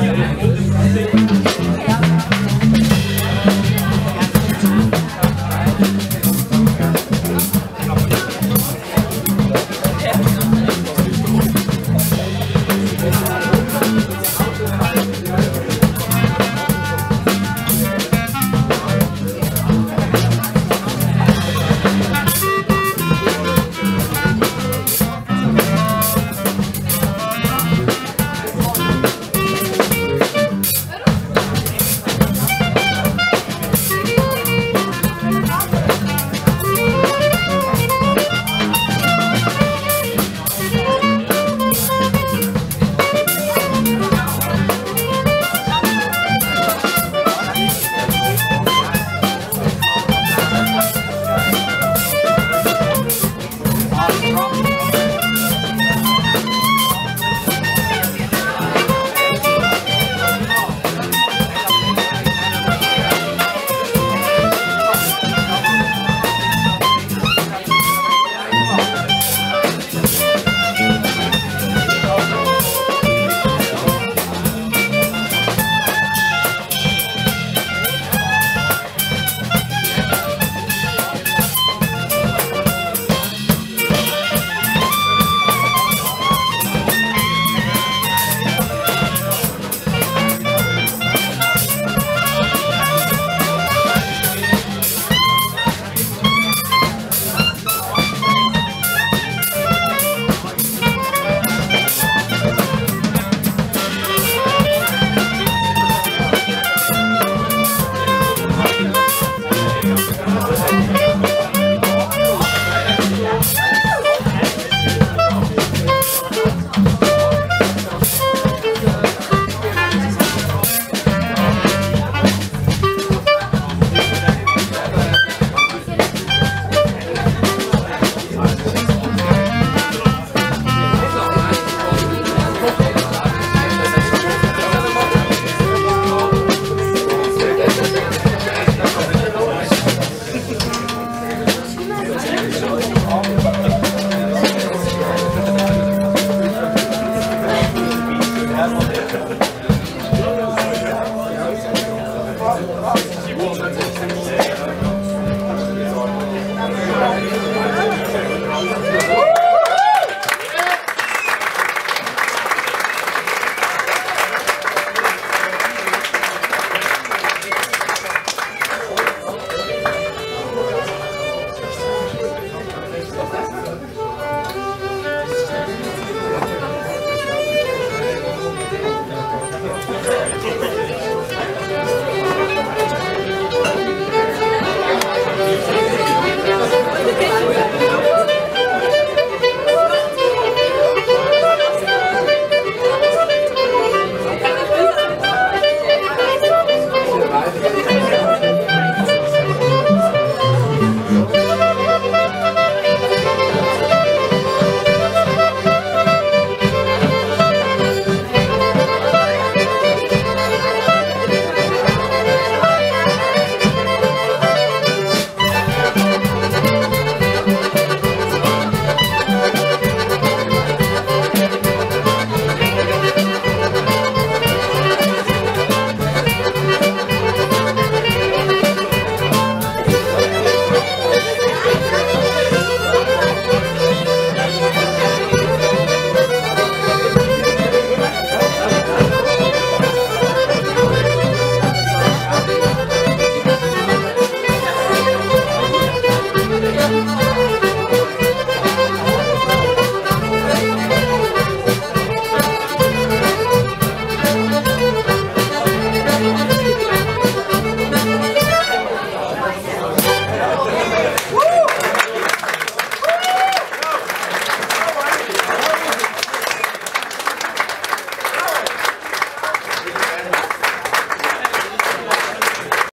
wie